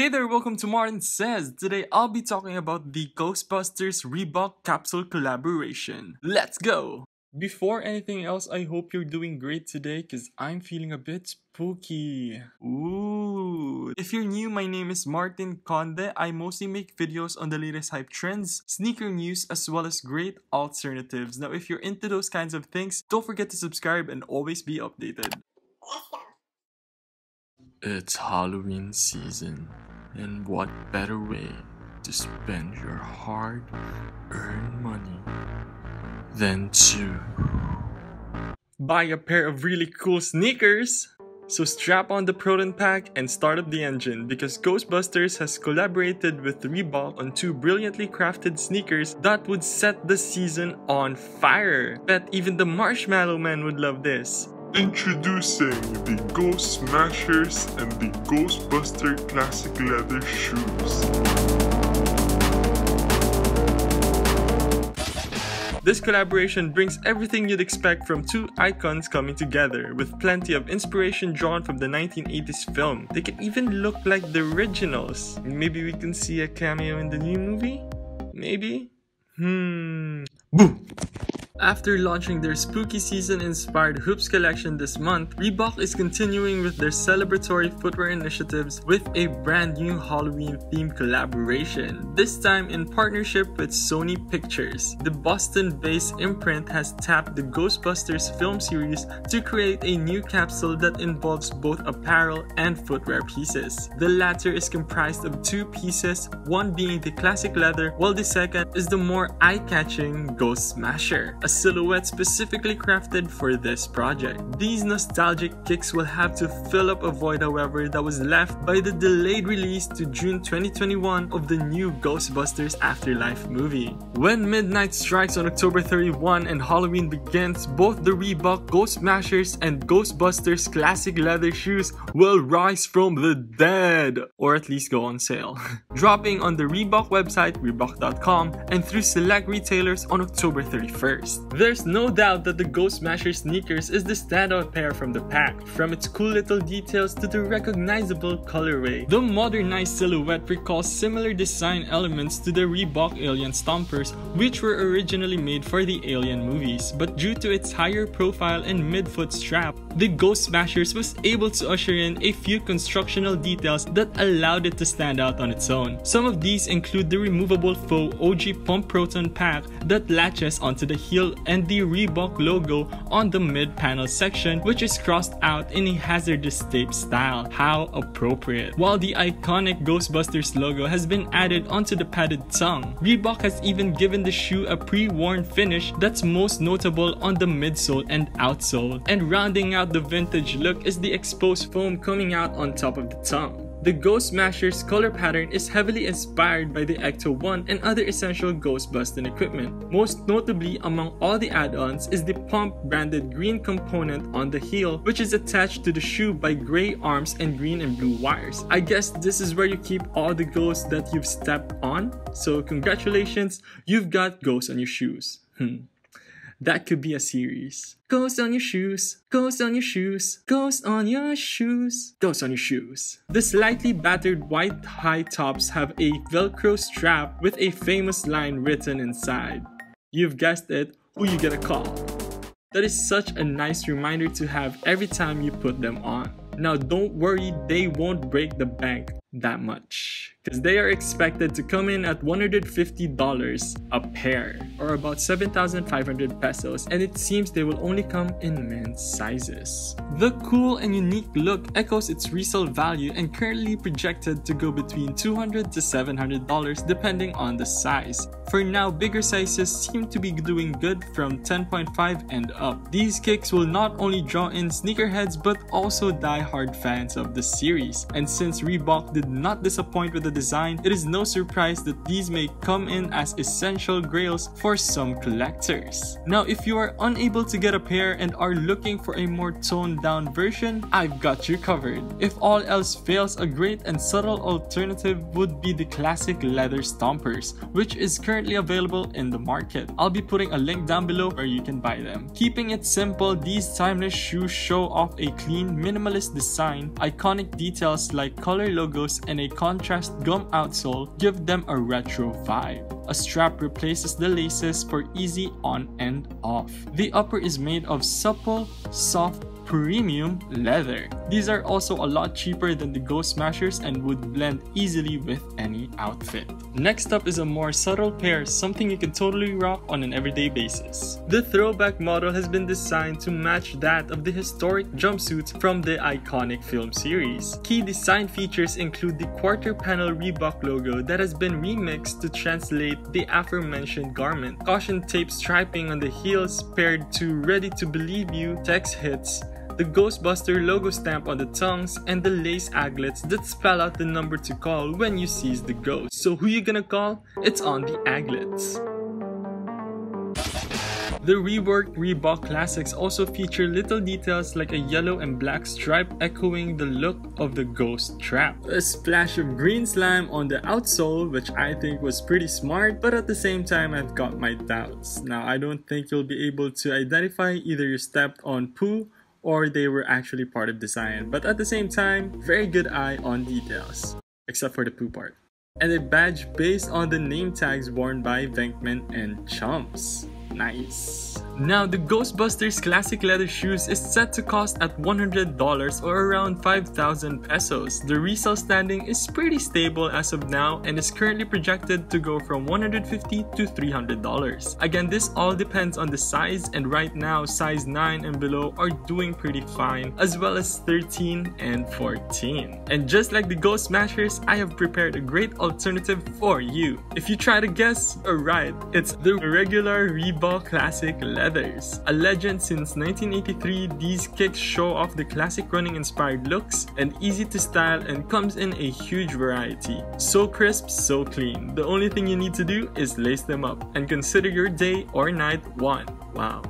Hey there, welcome to Martin Says. Today I'll be talking about the Ghostbusters Reebok capsule collaboration. Let's go! Before anything else, I hope you're doing great today because I'm feeling a bit spooky. Ooh. If you're new, my name is Martin Conde. I mostly make videos on the latest hype trends, sneaker news, as well as great alternatives. Now, if you're into those kinds of things, don't forget to subscribe and always be updated. It's Halloween season, and what better way to spend your hard earned money than to buy a pair of really cool sneakers? So strap on the proton pack and start up the engine because Ghostbusters has collaborated with Reebok on two brilliantly crafted sneakers that would set the season on fire. Bet even the Marshmallow Man would love this. Introducing the Ghost Smashers and the Ghostbuster Classic Leather Shoes. This collaboration brings everything you'd expect from two icons coming together, with plenty of inspiration drawn from the 1980s film. They can even look like the originals. Maybe we can see a cameo in the new movie? Maybe? Hmm. Boo! After launching their spooky season inspired hoops collection this month, Reebok is continuing with their celebratory footwear initiatives with a brand new Halloween themed collaboration, this time in partnership with Sony Pictures. The Boston based imprint has tapped the Ghostbusters film series to create a new capsule that involves both apparel and footwear pieces. The latter is comprised of two pieces, one being the classic leather, while the second is the more eye catching Ghost Smasher silhouette specifically crafted for this project. These nostalgic kicks will have to fill up a void however that was left by the delayed release to June 2021 of the new Ghostbusters Afterlife movie. When midnight strikes on October 31 and Halloween begins, both the Reebok Ghost Smashers and Ghostbusters classic leather shoes will rise from the dead, or at least go on sale. Dropping on the Reebok website, Reebok.com, and through select retailers on October 31st. There's no doubt that the Ghost Smasher sneakers is the standout pair from the pack, from its cool little details to the recognizable colorway. The modernized silhouette recalls similar design elements to the Reebok Alien Stompers, which were originally made for the Alien movies, but due to its higher profile and midfoot strap, the Ghost Smashers was able to usher in a few constructional details that allowed it to stand out on its own. Some of these include the removable faux OG pump proton pack that latches onto the heel and the Reebok logo on the mid panel section which is crossed out in a hazardous tape style. How appropriate. While the iconic Ghostbusters logo has been added onto the padded tongue, Reebok has even given the shoe a pre-worn finish that's most notable on the midsole and outsole. And rounding out the vintage look is the exposed foam coming out on top of the tongue. The Ghost Smasher's color pattern is heavily inspired by the Ecto-1 and other essential Ghostbusting equipment. Most notably among all the add-ons is the pump branded green component on the heel which is attached to the shoe by gray arms and green and blue wires. I guess this is where you keep all the ghosts that you've stepped on, so congratulations, you've got ghosts on your shoes. Hmm. That could be a series. Ghost on your shoes, ghost on your shoes, ghost on your shoes, ghost on your shoes. The slightly battered white high tops have a velcro strap with a famous line written inside. You've guessed it, who you gonna call? That is such a nice reminder to have every time you put them on. Now don't worry, they won't break the bank that much because they are expected to come in at $150 a pair or about 7,500 pesos and it seems they will only come in men's sizes. The cool and unique look echoes its resale value and currently projected to go between $200 to $700 depending on the size. For now, bigger sizes seem to be doing good from 10.5 and up. These kicks will not only draw in sneakerheads but also die-hard fans of the series. And since Reebok did not disappoint with the design, it is no surprise that these may come in as essential grails for some collectors. Now, if you are unable to get a pair and are looking for a more toned down version, I've got you covered. If all else fails, a great and subtle alternative would be the classic leather stompers, which is currently available in the market. I'll be putting a link down below where you can buy them. Keeping it simple, these timeless shoes show off a clean, minimalist design, iconic details like color logos and a contrast gum outsole give them a retro vibe. A strap replaces the laces for easy on and off. The upper is made of supple, soft premium leather. These are also a lot cheaper than the Ghost Smashers and would blend easily with any outfit. Next up is a more subtle pair, something you can totally rock on an everyday basis. The throwback model has been designed to match that of the historic jumpsuits from the iconic film series. Key design features include the quarter panel Reebok logo that has been remixed to translate the aforementioned garment, caution tape striping on the heels paired to Ready to Believe You text hits, the Ghostbuster logo stamp on the tongues, and the lace aglets that spell out the number to call when you seize the ghost. So who you gonna call? It's on the aglets. The reworked Reebok Classics also feature little details like a yellow and black stripe echoing the look of the ghost trap. A splash of green slime on the outsole which I think was pretty smart but at the same time I've got my doubts. Now I don't think you'll be able to identify either you stepped on poo or they were actually part of design, but at the same time, very good eye on details, except for the poo part. And a badge based on the name tags worn by Venkman and Chumps. Nice. Now, the Ghostbusters classic leather shoes is set to cost at $100 or around 5,000 pesos. The resale standing is pretty stable as of now and is currently projected to go from 150 to $300. Again, this all depends on the size and right now size 9 and below are doing pretty fine as well as 13 and 14. And just like the Ghost Smashers, I have prepared a great alternative for you. If you try to guess, alright, it's the regular Classic leathers. A legend since 1983, these kicks show off the classic running inspired looks and easy to style and comes in a huge variety. So crisp, so clean. The only thing you need to do is lace them up and consider your day or night one. Wow.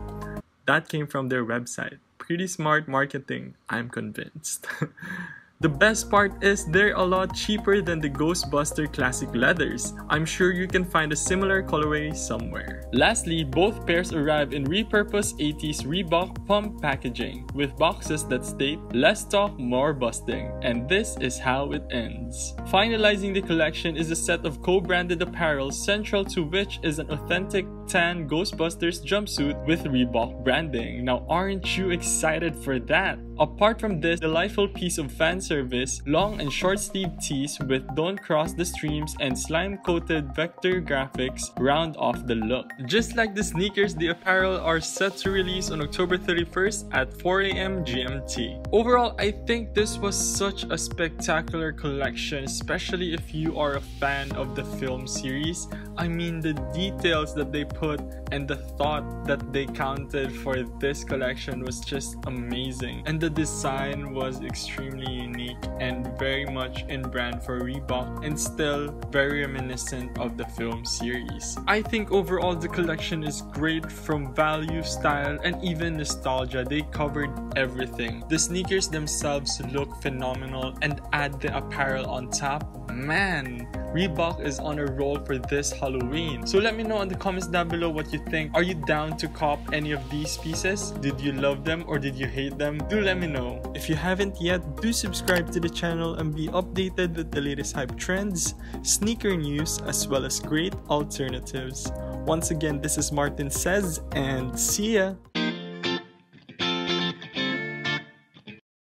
That came from their website. Pretty smart marketing, I'm convinced. The best part is they're a lot cheaper than the Ghostbuster Classic leathers. I'm sure you can find a similar colorway somewhere. Lastly, both pairs arrive in repurposed 80s Reebok pump packaging with boxes that state less talk, more busting, and this is how it ends. Finalizing the collection is a set of co-branded apparel central to which is an authentic tan Ghostbusters jumpsuit with Reebok branding. Now aren't you excited for that? Apart from this delightful piece of fan service, long and short sleeve tees with Don't Cross the Streams and slime coated vector graphics round off the look. Just like the sneakers, the apparel are set to release on October 31st at 4am GMT. Overall, I think this was such a spectacular collection, especially if you are a fan of the film series. I mean, the details that they put and the thought that they counted for this collection was just amazing. And the design was extremely unique and very much in brand for Reebok and still very reminiscent of the film series. I think overall the collection is great from value, style, and even nostalgia. They covered everything. The sneakers themselves look phenomenal and add the apparel on top. Man, Reebok is on a roll for this Halloween. So let me know in the comments down below what you think. Are you down to cop any of these pieces? Did you love them or did you hate them? Do let me know. If you haven't yet, do subscribe to the channel and be updated with the latest hype trends, sneaker news, as well as great alternatives. Once again, this is Martin Says and see ya!